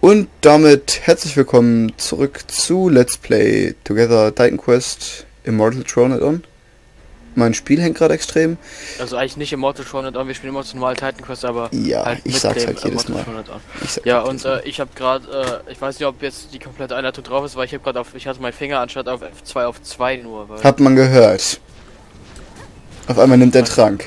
Und damit herzlich willkommen zurück zu Let's Play Together Titan Quest Immortal Thronet On. Mein Spiel hängt gerade extrem. Also eigentlich nicht Immortal Thronet On, wir spielen immer normal Titan Quest, aber Ja, halt ich sag's halt jedes Mal. Ja, halt und jedes Mal. äh, ich habe gerade, äh, ich weiß nicht, ob jetzt die komplette Einleitung drauf ist, weil ich habe gerade auf, ich hatte meinen Finger anstatt auf F2 auf 2 nur. Weil, Hat man gehört. Auf einmal nimmt er Trank.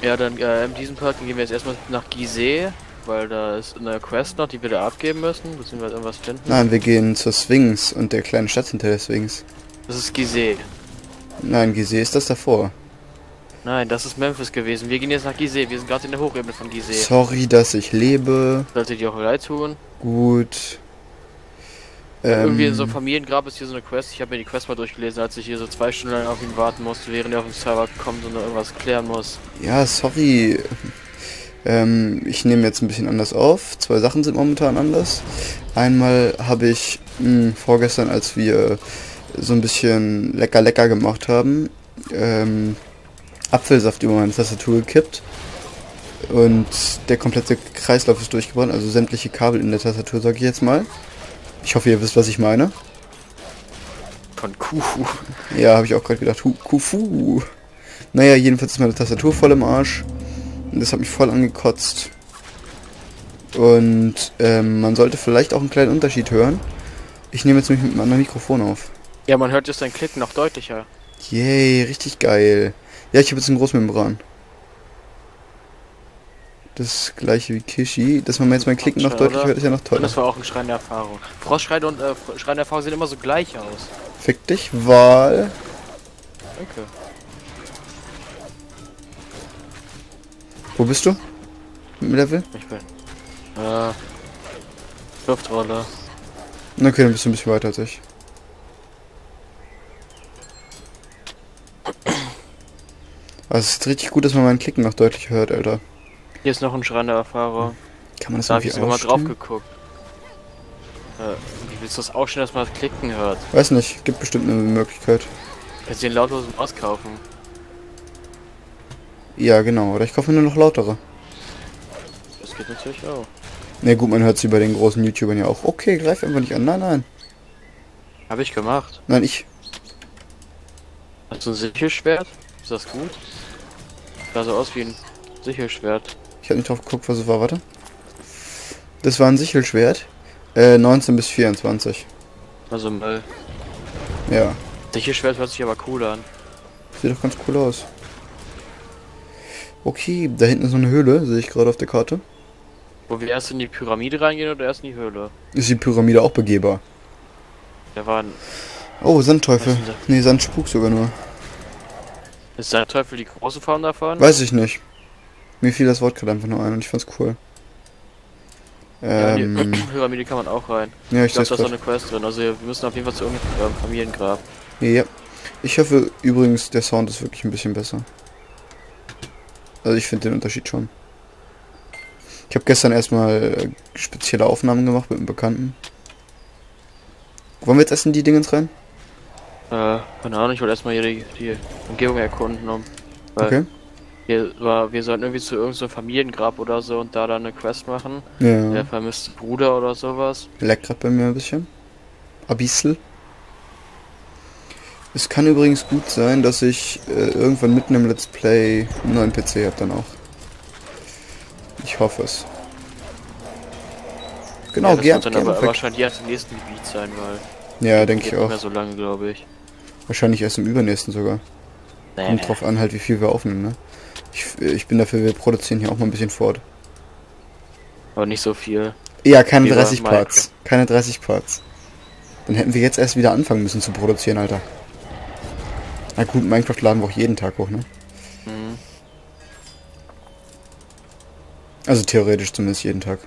ja, dann äh, in diesem Part gehen wir jetzt erstmal nach Gizeh, weil da ist eine Quest noch, die wir da abgeben müssen, müssen wir halt irgendwas finden. Nein, wir gehen zur Sphinx und der kleinen Stadt hinter der Sphinx. Das ist Gizeh. Nein, Gizeh ist das davor. Nein, das ist Memphis gewesen. Wir gehen jetzt nach Gizeh, wir sind gerade in der Hochebene von Gizeh. Sorry, dass ich lebe. Sollte dir auch leid tun. Gut. Irgendwie in so Ähm, einem Familiengrab ist hier so eine Quest. Ich habe mir die Quest mal durchgelesen, als ich hier so zwei Stunden lang auf ihn warten musste, während er auf den Server kommt und irgendwas klären muss. Ja, sorry. Ähm, ich nehme jetzt ein bisschen anders auf. Zwei Sachen sind momentan anders. Einmal habe ich mh, vorgestern, als wir so ein bisschen lecker lecker gemacht haben, ähm, Apfelsaft über meine Tastatur gekippt. Und der komplette Kreislauf ist durchgebrannt, also sämtliche Kabel in der Tastatur, sage ich jetzt mal. Ich hoffe, ihr wisst, was ich meine. Von Kuhu. Ja, habe ich auch gerade gedacht. Kufu. Naja, jedenfalls ist meine Tastatur voll im Arsch. Und das hat mich voll angekotzt. Und ähm, man sollte vielleicht auch einen kleinen Unterschied hören. Ich nehme jetzt nämlich mit einem anderen Mikrofon auf. Ja, man hört jetzt dein Klicken noch deutlicher. Yay, richtig geil. Ja, ich habe jetzt einen Großmembran. Das gleiche wie Kishi. Dass man jetzt mein Klicken noch deutlich hört, ist ja noch Und toller. das war auch ein Schrein der Erfahrung. Frostschrein und äh, Schrein der Erfahrung sehen immer so gleich aus. Fick dich, Wahl. Danke. Wo bist du? Im Level? Ich bin. Äh. Luftrolle. Okay, dann bist du ein bisschen weiter als ich. Also es ist richtig gut, dass man meinen Klicken noch deutlich hört, Alter. Hier ist noch ein Schrein der Erfahrung. Kann man das Da habe ich irgendwie sogar mal drauf ausstellen? geguckt. Äh, wie willst du das ausstellen, dass man das Klicken hört? Weiß nicht, gibt bestimmt eine Möglichkeit. Kannst du den lautlosen Maus kaufen? Ja, genau. Oder ich kaufe nur noch lautere. Das geht natürlich auch. Ne, gut, man hört sie bei den großen YouTubern ja auch. Okay, greif einfach nicht an. Nein, nein. Habe ich gemacht. Nein, ich. Hast du ein Sichelschwert? Ist das gut? Sah so aus wie ein Sichelschwert. Ich habe nicht drauf geguckt, was es war. Warte. Das war ein Sichelschwert. Äh, 19 bis 24. Also Müll. Ja. Sichelschwert hört sich aber cool an. Sieht doch ganz cool aus. Okay, da hinten ist so eine Höhle, sehe ich gerade auf der Karte. Wo wir erst in die Pyramide reingehen oder erst in die Höhle? Ist die Pyramide auch begehbar? Da war ein. Oh, Sandteufel. Nee, Sandspuk sogar nur. Ist der Teufel die große Form davon? Weiß ich nicht. Mir fiel das Wort gerade einfach nur ein und ich fand's cool. Ja, in Ähm, die Pyramide kann man auch rein. ja, Ich ich glaube, da ist auch eine Quest drin. Also wir müssen auf jeden Fall zu irgendeinem Familiengrab. Ja. Ich hoffe übrigens, der Sound ist wirklich ein bisschen besser. Also ich finde den Unterschied schon. Ich habe gestern erstmal äh, spezielle Aufnahmen gemacht mit einem Bekannten. Wollen wir jetzt erst in die Dingens rein? Äh, keine Ahnung, ich wollte erstmal hier die, die Umgebung erkunden, um. Okay. hier war, wir sollten irgendwie zu irgendeinem so Familiengrab oder so und da dann eine Quest machen. Ja. Der vermisste Bruder oder sowas. Leckt gerade bei mir ein bisschen. Bisschen. Es kann übrigens gut sein, dass ich äh, irgendwann mitten im Let's Play einen neuen PC habe dann auch. Ich hoffe es. Genau, ja, das wird dann aber wahrscheinlich erst im nächsten Gebiet sein, weil. Ja, denke ich nicht auch. mehr so lange, glaube ich. Wahrscheinlich erst im übernächsten sogar. Nee, Kommt drauf an, halt, wie viel wir aufnehmen, ne? Ich, ich bin dafür, wir produzieren hier auch mal ein bisschen fort. Aber nicht so viel. Ja, keine Wie bei 30 Minecraft. Parts. Keine 30 Parts. Dann hätten wir jetzt erst wieder anfangen müssen zu produzieren, Alter. Na gut, Minecraft laden wir auch jeden Tag hoch, ne? Mhm. Also theoretisch zumindest jeden Tag.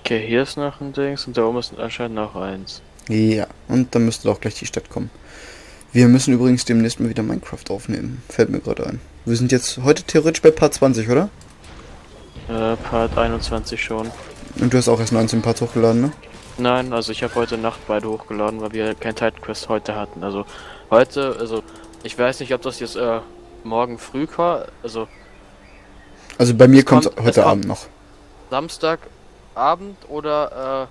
Okay, hier ist noch ein Dings und da oben ist anscheinend noch eins. Ja, und dann müsste auch gleich die Stadt kommen. Wir müssen übrigens demnächst mal wieder Minecraft aufnehmen. Fällt mir gerade ein. Wir sind jetzt heute theoretisch bei Part 20, oder? Äh, Part 21 schon. Und du hast auch erst 19 Parts hochgeladen, ne? Nein, also ich habe heute Nacht beide hochgeladen, weil wir kein Titan Quest heute hatten. Also heute, also ich weiß nicht, ob das jetzt äh, morgen früh war, also Also bei mir kommt- kommt es heute kommt- Abend noch. Samstagabend oder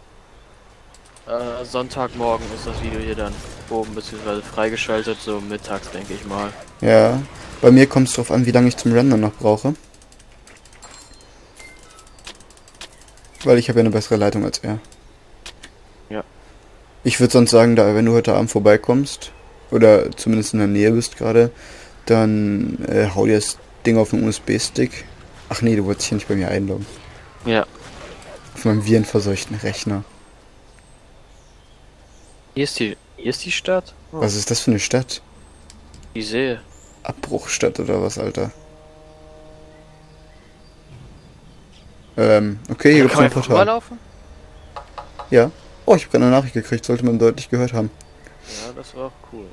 Äh, Sonntagmorgen ist das Video hier dann oben beziehungsweise freigeschaltet, so mittags denke ich mal. Ja. Bei mir kommt es darauf an, wie lange ich zum Render noch brauche. Weil ich habe ja eine bessere Leitung als er. Ja. Ich würde sonst sagen, da wenn du heute Abend vorbeikommst, oder zumindest in der Nähe bist gerade, dann äh, hau dir das Ding auf den USB-Stick. Ach nee, du wolltest dich ja nicht bei mir einloggen. Ja. Auf meinem virenverseuchten Rechner. Hier ist die. Hier ist die Stadt? Oh, Was ist das für eine Stadt? ich sehe. Abbruchstadt oder was, Alter? Ähm, okay, hier gibt's ein Portal. Ja. Oh, ich habe gerade eine Nachricht gekriegt, sollte man deutlich gehört haben. Ja, das war auch cool.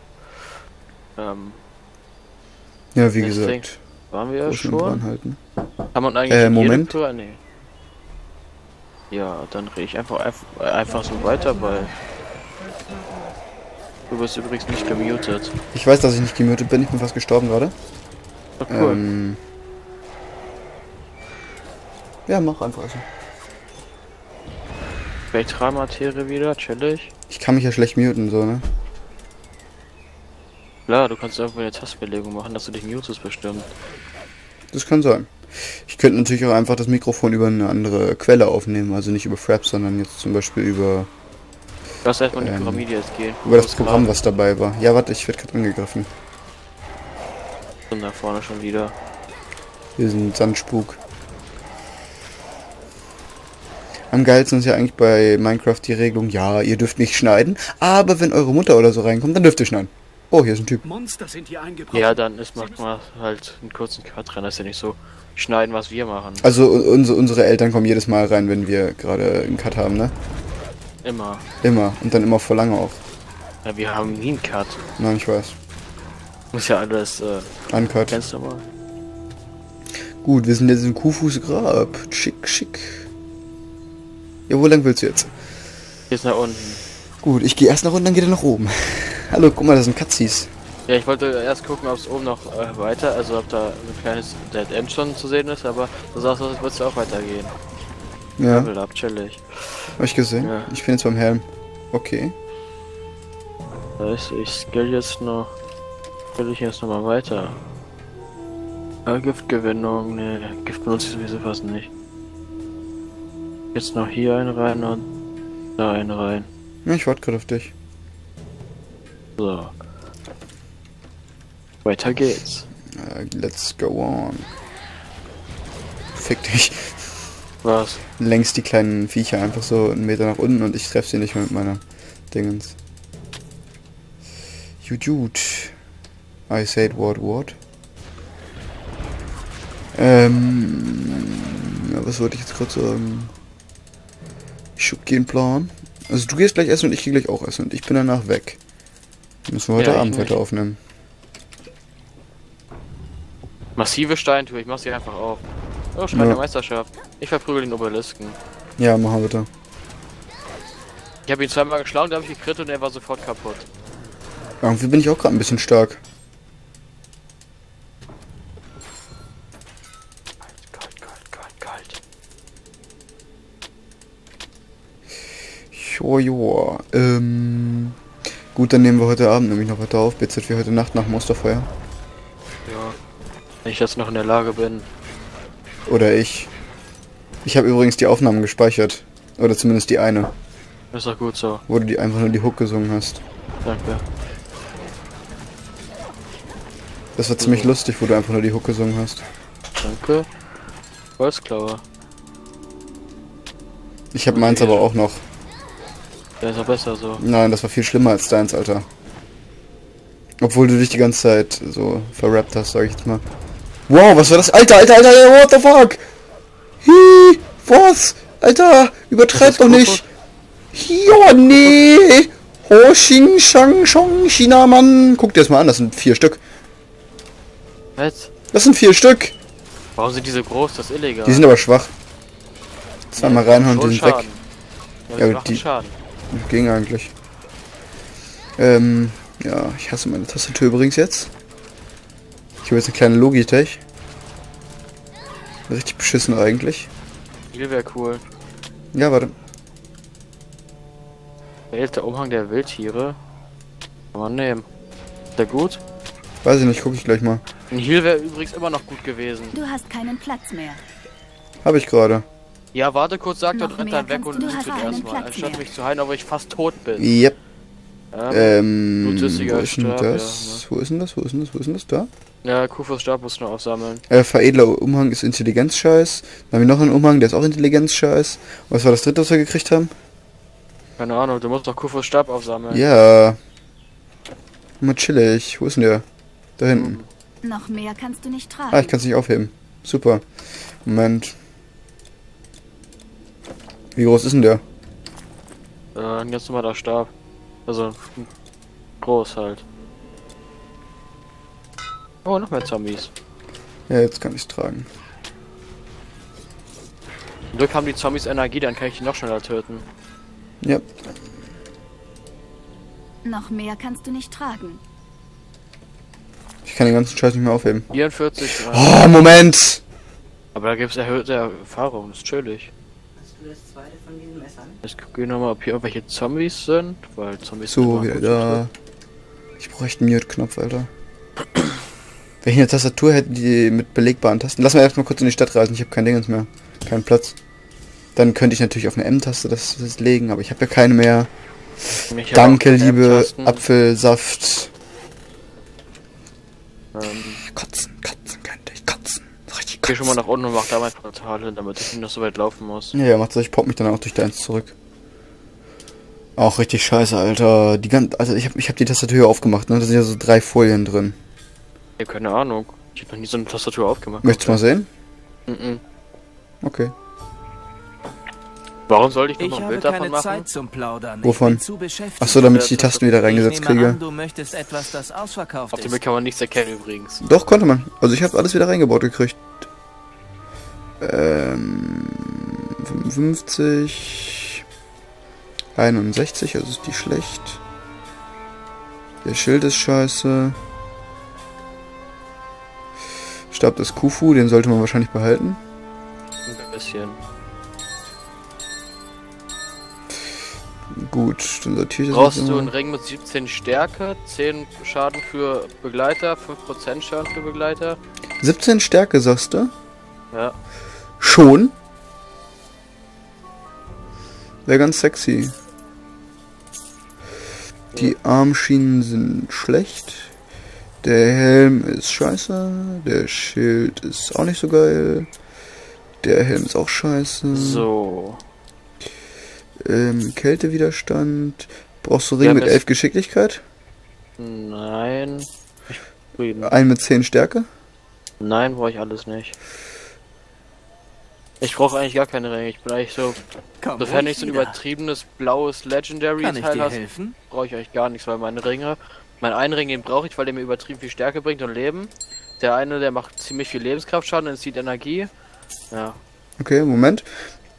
Ähm, Ja, wie gesagt. denk, waren wir ja schon? dranhalten. Kann man eigentlich Äh, Moment. Tor- Nee. Ja, dann rede ich einfach, einfach so weiter, weil du wirst übrigens nicht gemutet. Ich weiß, dass ich nicht gemutet bin, ich bin fast gestorben gerade. Oh, cool. Ähm, ja, mach einfach so. Spektralmaterie wieder, chillig. Ich kann mich ja schlecht muten, so, ne? Klar, du kannst irgendwo eine Tastbelegung machen, dass du dich mutest bestimmt. Das kann sein. Ich könnte natürlich auch einfach das Mikrofon über eine andere Quelle aufnehmen, also nicht über Fraps, sondern jetzt zum Beispiel über, Lass erstmal in die Ähm, Pyramide jetzt gehen. über das Programm, gerade? was dabei war. Ja, warte, ich werde gerade angegriffen. Und da vorne schon wieder. Hier ist ein Sandspuk. Am geilsten ist ja eigentlich bei Minecraft die Regelung, ja, ihr dürft nicht schneiden, aber wenn eure Mutter oder so reinkommt, dann dürft ihr schneiden. Oh, hier ist ein Typ. Monster sind hier eingebrochen. Ja, dann ist macht man halt einen kurzen Cut rein, das ist ja nicht so schneiden, was wir machen. Also unsere, unsere Eltern kommen jedes Mal rein, wenn wir gerade einen Cut haben, ne? Immer. Immer. Und dann immer vor lange auch. Ja, wir haben nie einen Cut. Nein, ich weiß. Muss ja alles, äh, Uncut. kennst du mal? Gut, wir sind jetzt im Kuhfuß Grab. Schick, schick. Ja, wo lang willst du jetzt? Ist nach unten. Gut, ich gehe erst nach unten, dann geht er nach oben. Hallo, guck mal, das sind Katzis. Ja, ich wollte erst gucken, ob es oben noch äh, weiter, also ob da ein kleines Dead End schon zu sehen ist, aber du sagst, es wird auch weitergehen. Ja, Level up, chillig. hab ich gesehen. Ja. Ich bin jetzt beim Helm. Okay. Das heißt, ich skill jetzt noch, skill ich jetzt nochmal weiter. Äh, Giftgewinnung, ne, Gift benutze ich sowieso fast nicht. Jetzt noch hier einen rein und da einen rein. Ja, ich warte gerade auf dich. So. Weiter geht's. Äh, let's go on. Fick dich. Was? Längst die kleinen Viecher einfach so einen Meter nach unten und ich treffe sie nicht mehr mit meiner Dingens. You dude. I said what what? Ähm. Ja, was wollte ich jetzt gerade sagen? Ich hab keinen Plan. Also du gehst gleich essen und ich gehe gleich auch essen und ich bin danach weg. Müssen wir heute Ja, Abend weiter aufnehmen. Massive Steintür, ich mach sie einfach auf. Oh, der Ja. Meisterschaft. Ich verprügel den Obelisken. Ja, machen wir bitte. Ich habe ihn zweimal geschlagen, da habe ich gekriegt und er war sofort kaputt. Irgendwie bin ich auch gerade ein bisschen stark. Kalt, kalt, kalt, kalt. Joa, joa. Ähm. Gut, dann nehmen wir heute Abend nämlich noch weiter auf. BZW heute Nacht nach dem Osterfeuer. Ja. Wenn ich jetzt noch in der Lage bin. Oder ich. Ich habe übrigens die Aufnahmen gespeichert. Oder zumindest die eine, Ist doch gut so. wo du die einfach nur die Hook gesungen hast. Danke. Das war ziemlich lustig, wo du einfach nur die Hook gesungen hast. Danke. Holzklaue. Ich habe meins aber auch noch. Der ist auch besser so. Nein, das war viel schlimmer als deins, Alter. Obwohl du dich die ganze Zeit so verrappt hast, sag ich jetzt mal. Wow, was war das? Alter, Alter, Alter, what the fuck? Hi, was? Alter, übertreib doch nicht. Ja, nee. Ho, Xing, Shang, Shong, China, Mann. Guck dir das mal an, das sind vier Stück. Was? Das sind vier Stück. Warum sind die so groß? Das ist illegal. Die sind aber schwach. Zweimal reinhauen, die sind weg. Schaden. Ja, Ja, die machen die- Schaden. Ging eigentlich. Ähm, ja, ich hasse meine Tastatur übrigens jetzt. Ich habe jetzt eine kleine Logitech. Richtig beschissen eigentlich. Die wäre cool. Ja, warte. Wählte Umhang der Wildtiere. Kann man nehmen. Ist der gut? Weiß ich nicht, gucke ich gleich mal. Ein Heal wäre übrigens immer noch gut gewesen. Du hast keinen Platz mehr. Habe ich gerade. Ja, warte kurz, sag Noch doch, rennt dann weg und du, hast keinen erstmal, anstatt mich zu heilen, obwohl ich fast tot bin. Yep. Ähm, Ähm, wo ist denn das? Wo ist denn das? Wo ist denn das? Wo ist denn das? Da? ja, Kufos Stab musst du noch aufsammeln. Äh, Veredler Umhang ist Intelligenz-Scheiß. Dann haben wir noch einen Umhang, der ist auch Intelligenz-Scheiß. Was war das dritte, was wir gekriegt haben? Keine Ahnung, du musst doch Kufos Stab aufsammeln. Ja. Mal chillig. Wo ist denn der? Da hinten. Noch mehr kannst du nicht tragen. Ah, ich kann es nicht aufheben. Super. Moment. Wie groß ist denn der? Äh, ein ganz normaler Stab. Also, groß halt. Oh, noch mehr Zombies. Ja, jetzt kann ich es tragen. Zum Glück haben die Zombies Energie, dann kann ich die noch schneller töten. Ja. Noch mehr kannst du nicht tragen. Ich kann den ganzen Scheiß nicht mehr aufheben. 44, äh, Oh, Moment! aber da gibt's erhöhte Erfahrung, das ist chillig. Du das zweite von diesen Messern? Jetzt gucke ich nochmal, ob hier irgendwelche Zombies sind, weil Zombies So, wieder gut da. Ich bräuchte einen Mute-Knopf, Alter. Wenn ich eine Tastatur hätte, die mit belegbaren Tasten. Lass mal erstmal kurz in die Stadt reisen. Ich habe kein Dingens mehr. Keinen Platz. Dann könnte ich natürlich auf eine M-Taste das, das legen, aber ich habe ja keine mehr. sind. Ich Danke, liebe. Apfelsaft. Ähm, Kotzen, kotzen könnte ich kotzen. So Richtig ich geh schon mal nach unten und mach da mein Portal hin, damit ich nicht noch so weit laufen muss. Ja, ja, macht das. Ich pop mich dann auch durch deins zurück. Auch richtig scheiße, Alter. Die ganze, also ich habe ich hab die Tastatur hier aufgemacht, ne? Da sind ja so drei Folien drin. Ich hab keine Ahnung. Ich hab noch nie so eine Tastatur aufgemacht. Möchtest du mal sehen? Mhm. Okay. Warum sollte ich noch ein habe Bild davon keine machen? Zeit zum Plaudern. Wovon? Ich bin zu beschäftigt. Ach so, damit ich die Tasten wieder reingesetzt kriege. An, du möchtest etwas, das ausverkauft Auf dem. Bild kann man nichts erkennen übrigens. Doch, konnte man. Also ich habe alles wieder reingebaut gekriegt. Ähm, 55, 61, also ist die schlecht. Der Schild ist scheiße. Stab des Kufu, den sollte man wahrscheinlich behalten. Ein bisschen. Gut, dann sortiere ich das Brauchst du einen Ring mit 17 Stärke, 10 Schaden für Begleiter, 5% Schaden für Begleiter? 17 Stärke, sagst du? Ja. Schon? Wäre ganz sexy. Die Armschienen sind schlecht. Der Helm ist scheiße. Der Schild ist auch nicht so geil. Der Helm ist auch scheiße. So. Ähm, Kältewiderstand. Brauchst du Ring Ja, mit das- 11 Geschicklichkeit? Nein. Einen mit 10 Stärke? Nein, brauche ich alles nicht. Ich brauche eigentlich gar keine Ringe. Ich bin eigentlich so. Komm Sofern nicht so ein übertriebenes blaues Legendary Kann ich Teil dir hast, helfen? brauche ich eigentlich gar nichts, weil meine Ringe. Mein einen Ring, den brauche ich, weil der mir übertrieben viel Stärke bringt und Leben. Der eine, der macht ziemlich viel Lebenskraftschaden und zieht Energie. Ja. Okay, Moment.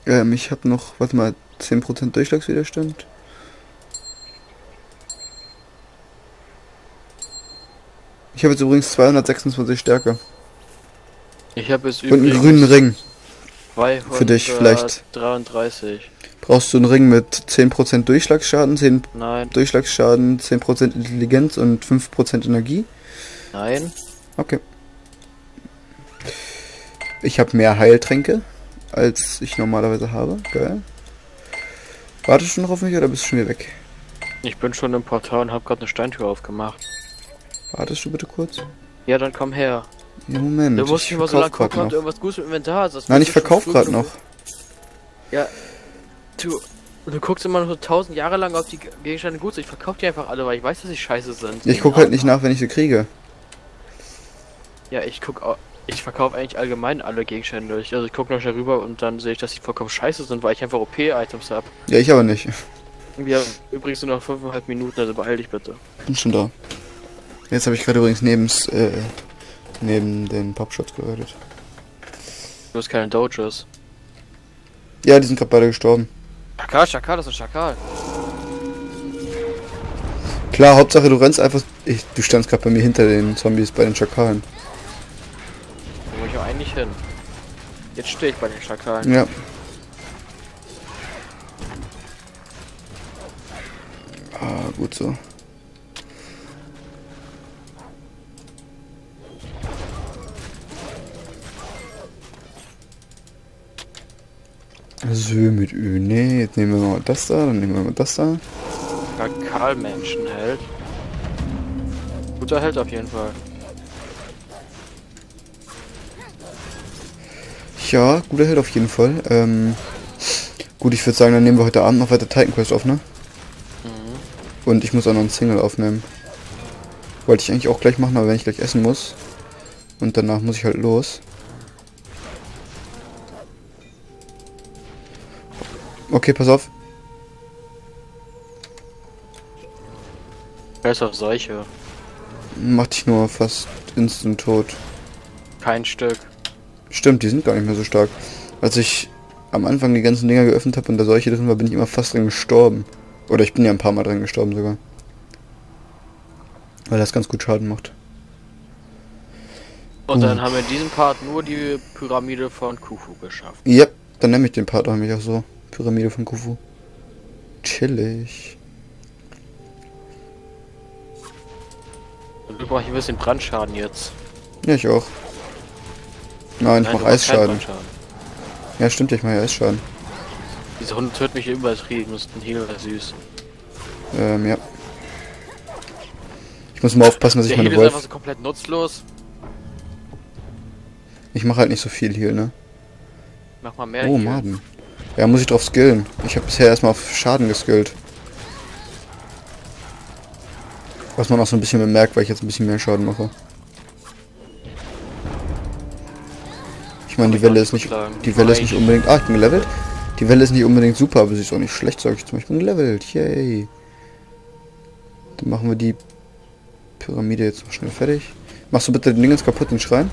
Ähm, ich habe noch, warte mal, 10% Durchschlagswiderstand. Ich habe jetzt übrigens 226 Stärke. Ich habe jetzt Und einen übrigens grünen Ring. Für dich vielleicht. 33. Brauchst du einen Ring mit 10% Durchschlagsschaden, 10 Nein, Durchschlagsschaden, 10% Intelligenz und 5% Energie? nein. Okay. Ich habe mehr Heiltränke, als ich normalerweise habe. Geil. Wartest du noch auf mich oder bist du schon wieder weg? Ich bin schon im Portal und habe gerade eine Steintür aufgemacht. Wartest du bitte kurz? Ja, dann komm her. Ja, Moment. Du musst ich nicht mal so lange gucken, ob du irgendwas Gutes im Inventar hast. Nein, ich du schon verkauf früh gerade noch. Ja, du, du guckst immer noch so tausend Jahre lang, ob die Gegenstände gut sind. Ich verkaufe die einfach alle, weil ich weiß, dass sie scheiße sind. Ich gucke halt nicht nach, wenn ich sie kriege. Ja, ich guck au- ich verkaufe eigentlich allgemein alle Gegenstände. Ich, also ich gucke noch schnell rüber und dann sehe ich, dass sie vollkommen scheiße sind, weil ich einfach OP-Items habe. Ja, ich aber nicht. Wir haben übrigens nur noch fünfeinhalb Minuten, also beeil dich bitte. Bin schon da. Jetzt habe ich gerade übrigens nebens, äh, neben den Popshots geredet. Du hast keine Doges. Ja, die sind gerade beide gestorben. Schakal, Schakal, das ist ein Schakal. Klar, Hauptsache du rennst einfach. Ich, du standst gerade bei mir hinter den Zombies, bei den Schakalen. Da muss ich auch eigentlich hin. Jetzt stehe ich bei den Schakalen. Ja. Ah, gut so. So mit Ö. Nee, jetzt nehmen wir mal das da, dann nehmen wir mal das da. Ja, Karl Menschenheld. Guter Held auf jeden Fall. Ja, guter Held auf jeden Fall. Ähm, gut, ich würde sagen, dann nehmen wir heute Abend noch weiter Titan Quest auf, ne? Und ich muss auch noch ein Single aufnehmen. Wollte ich eigentlich auch gleich machen, aber wenn ich gleich essen muss. Und danach muss ich halt los. Okay, pass auf. Scheiß auf solche. Mach dich nur fast instant tot. Kein Stück. Stimmt, die sind gar nicht mehr so stark. Als ich am Anfang die ganzen Dinger geöffnet habe und da solche drin war, bin ich immer fast dran gestorben. Oder ich bin ja ein paar Mal dran gestorben sogar. Weil das ganz gut Schaden macht. Und dann haben wir in diesem Part nur die Pyramide von Khufu geschafft. Yep, dann nenne ich den Part auch nämlich auch so. Pyramide von Khufu. Chillig. Und du brauchst ein bisschen Brandschaden jetzt. Ja, ich auch. Nein, ich Nein, mach brauchst keinen Eisschaden. Ja, stimmt, ich mach ja Eisschaden. Dieser Hund tötet mich übertrieben, das ist ein Healer süß. Ähm, ja. Ich muss mal aufpassen, dass ich Der meine Heal ist einfach Wolf... so komplett nutzlos. Ich mache halt nicht so viel hier, ne? Mach mal mehr Oh. Maden. Ja, muss ich drauf skillen. Ich habe bisher erstmal auf Schaden geskillt. Was man auch so ein bisschen bemerkt, weil ich jetzt ein bisschen mehr Schaden mache. Ich meine, die Welle ist nicht, die Welle ist nicht unbedingt, ah, ich bin gelevelt. Die Welle ist nicht unbedingt super, aber sie ist auch nicht schlecht, sage ich zum Beispiel. Ich bin gelevelt, yay. Dann machen wir die Pyramide jetzt noch schnell fertig. Machst du bitte den Dingens kaputt, den Schrein?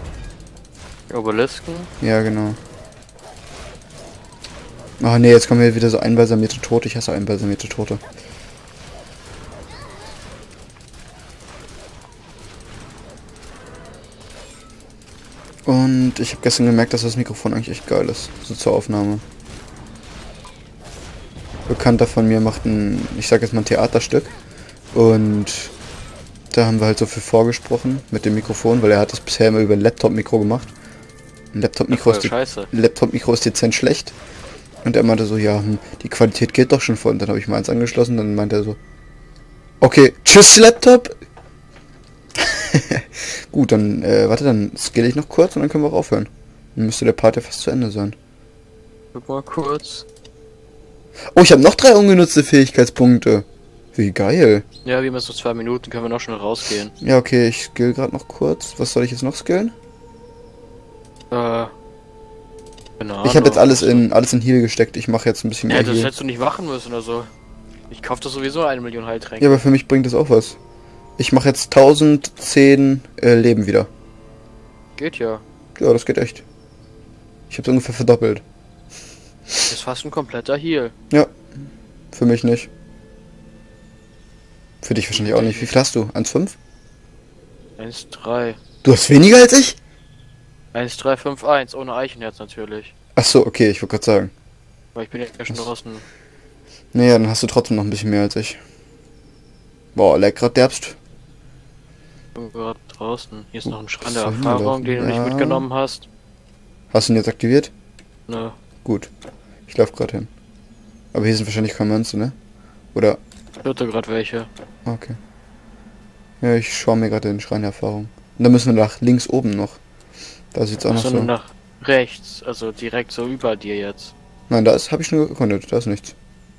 Obelisken. Ja, genau. Ach nee, jetzt kommen hier wieder so einbalsamierte Tote. Ich hasse einbalsamierte Tote. Und ich habe gestern gemerkt, dass das Mikrofon eigentlich echt geil ist. So zur Aufnahme. Bekannter von mir macht ein, ich sag jetzt mal ein Theaterstück. Und da haben wir halt so viel vorgesprochen mit dem Mikrofon, weil er hat das bisher immer über ein Laptop-Mikro gemacht. Ein Laptop-Mikro ist, de. Laptop-Mikro ist dezent schlecht. Und er meinte so, ja, hm, die Qualität geht doch schon voll. Und dann habe ich mal eins angeschlossen, dann meinte er so, okay, tschüss Laptop. Gut, dann, äh, warte, dann skill ich noch kurz und dann können wir auch aufhören. Dann müsste der Part ja fast zu Ende sein. Guck mal kurz. Oh, ich habe noch drei ungenutzte Fähigkeitspunkte. Wie geil. Ja, wir haben jetzt so zwei Minuten, können wir noch schnell rausgehen. Ja, okay, ich skill gerade noch kurz. Was soll ich jetzt noch skillen? Äh. Keine Ich habe jetzt alles in alles in Heal gesteckt. Ich mache jetzt ein bisschen mehr Ja, das Heal. hättest du nicht machen müssen oder so. Ich kauf das sowieso eine Million Heiltränke. Ja, aber für mich bringt das auch was. Ich mache jetzt 1010 äh, Leben wieder. Geht ja. Ja, das geht echt. Ich habe ungefähr verdoppelt. Ist fast ein kompletter Heal. Für mich nicht. Für dich wahrscheinlich auch nicht. Wie viel hast du? 1,5? 1, 3. Du hast weniger als ich? 1, 3, 5, 1. Ohne Eichenherz natürlich. Ach so, okay, ich wollte gerade sagen. Weil ich bin ja schon draußen. Naja, dann hast du trotzdem noch ein bisschen mehr als ich. Boah, leck grad derbst. bin gerade draußen. Hier ist noch ein Schrein Was der Erfahrung, den du nicht Ja. mitgenommen hast. Hast du ihn jetzt aktiviert? Ne. Gut. Ich lauf gerade hin. Aber hier sind wahrscheinlich keine Münze, ne? Oder. Hörte gerade welche. Okay. Ja, ich schaue mir gerade den Schrein der Erfahrung. Und dann müssen wir nach links oben noch. Da sieht's auch noch Achso, so. nur nach rechts. Also direkt so über dir jetzt. Nein, da ist, habe ich schon gekundet, da ist nichts.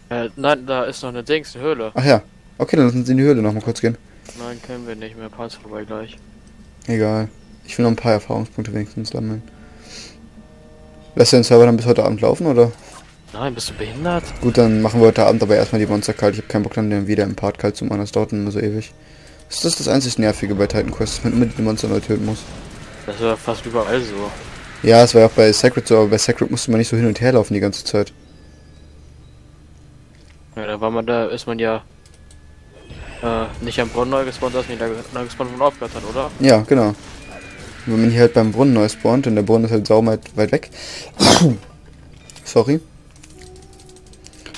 Äh, nein, da ist noch eine Dings, eine Höhle. Ach ja. Okay, dann lassen Sie in die Höhle noch mal kurz gehen. Nein, können wir nicht mehr. Parts vorbei gleich. Egal. Ich will noch ein paar Erfahrungspunkte wenigstens sammeln. Lässt du den Server dann bis heute Abend laufen, oder? Nein, bist du behindert? Gut, dann machen wir heute Abend aber erstmal die Monster kalt. Ich habe keinen Bock dann den wieder im Part kalt zu machen, das dauert immer so ewig. Das ist das einzig Nervige bei Titan Quest, dass man immer die Monster neu töten muss. Das war fast überall so. Ja, es war ja auch bei Sacred so, aber bei Sacred musste man nicht so hin und her laufen die ganze Zeit. Ja, da war man da, ist man ja äh, nicht am Brunnen neu gespawnt, man da neu gespawnt und aufgehört hat, oder? Ja, genau. Wenn man hier halt beim Brunnen neu spawnt und der Brunnen ist halt saumeit weit weg. Sorry.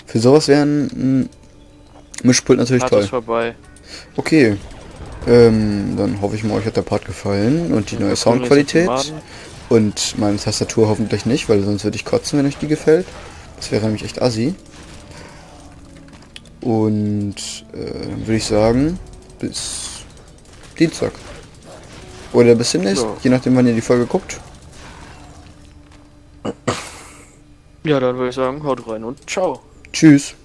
Für sowas wären mm, Mischpult natürlich Part toll. ist vorbei. Okay. Ähm, dann hoffe ich mal, euch hat der Part gefallen und die Ja, neue Soundqualität. Und meine Tastatur hoffentlich nicht, weil sonst würde ich kotzen, wenn euch die gefällt. Das wäre nämlich echt assi. Und äh, dann würde ich sagen, bis Dienstag. Oder bis demnächst, Ja. je nachdem wann ihr die Folge guckt. Ja, dann würde ich sagen, haut rein und ciao. Tschüss.